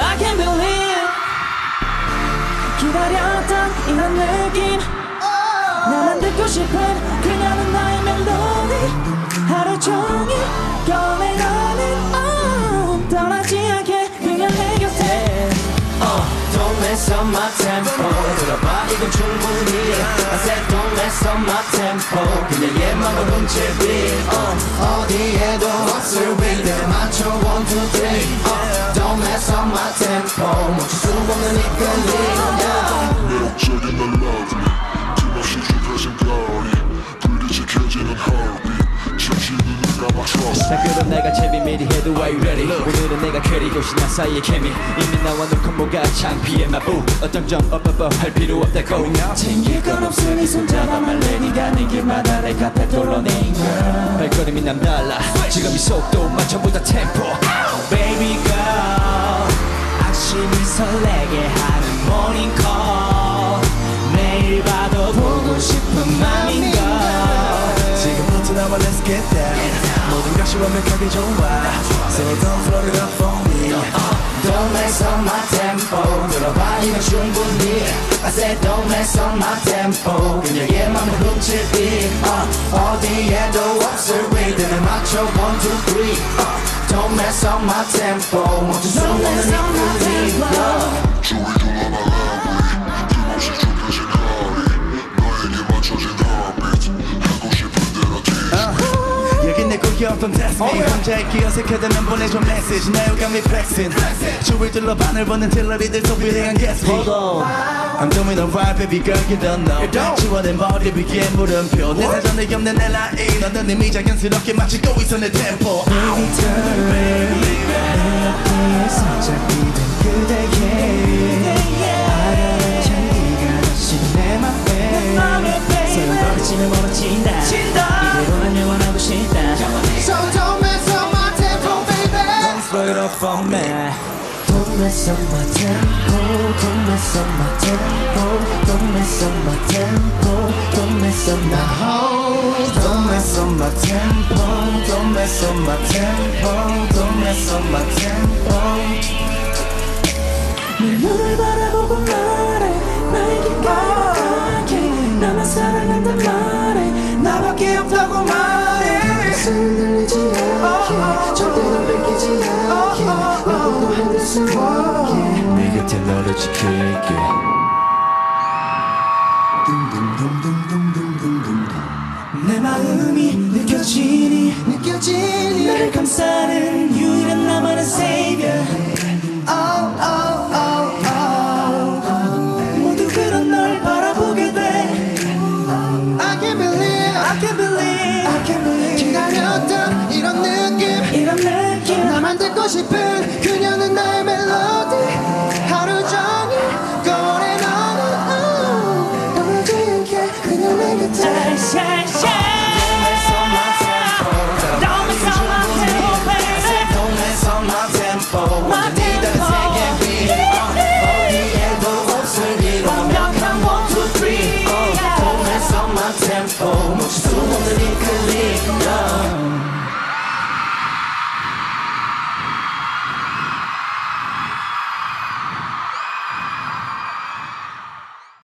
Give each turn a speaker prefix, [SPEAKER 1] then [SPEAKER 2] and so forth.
[SPEAKER 1] I can't believe 기다렸던 이런 느낌. 나만 듣고 싶은 그녀는 나의 멜로디. 하루 종일 꺼내가는 oh, 떠나지 않게 그냥 내 곁에.
[SPEAKER 2] Don't mess up my tempo 들어봐 이건 충분히 I said don't mess up my tempo 그녀의 맘을 훔칠 beat uh, 어디에도 없을
[SPEAKER 3] 자 그럼 내가 제비 미리 해도 Are you ready? 오늘은 내가 캐리 도시 나 사이의 케미. 이미 나와 너 콤보가 창피해 마부. 어떤 점 업업업 할 필요 없다고
[SPEAKER 1] 챙길 건 없으니 손잡아 말래 네가 내 길마다 내 카페 돌러내
[SPEAKER 3] 발걸음이 남달라. 지금 이 속도
[SPEAKER 4] get that 모든 것이 완벽하게 좋아 So don't float it up for me
[SPEAKER 2] Don't mess up my tempo 들어봐 이건 충분히 I said don't mess up my tempo 그녀의 맘을 훔칠 beat uh, 어디에도 없을 rhythm에 맞춰 one two three uh, Don't mess up my tempo 멈출 수
[SPEAKER 1] Don't
[SPEAKER 2] 없는
[SPEAKER 1] mess up my
[SPEAKER 2] 이끌림
[SPEAKER 1] tempo.
[SPEAKER 4] 내 고기였던 test me 혼자 있기 어색하다면 보내줘 메시지 나 유감이 flexing. 주위 둘러 바늘 보는 틸러리들 소비행한 gatsby I'm doing alright baby girl you don't know. 지워낸 머리 위에 물음표. 내 사전에 없는 내 라인. 너는 이미 자연스럽게 맞추고 있어 내 템포. Baby turn 내 어깨에 살짝 비된 그대의
[SPEAKER 2] Up
[SPEAKER 4] for me
[SPEAKER 1] Don't mess up my tempo Don't mess up my tempo Don't mess up my tempo Don't mess up my
[SPEAKER 4] Oh, don't mess up my tempo. Don't mess up my tempo. Don't mess up my tempo.
[SPEAKER 1] 내 눈을 바라보고 말해 나에게 가까게 나만 사랑한단 말해 나밖에 없다고 말해 목소리 들리지
[SPEAKER 3] 네 곁에 너를 지킬게.
[SPEAKER 1] 내 마음이 느껴지니 느껴지니 나를 감싸는 three.
[SPEAKER 2] Don't mess up my tempo 멈출 수 없는 이끌림 yeah.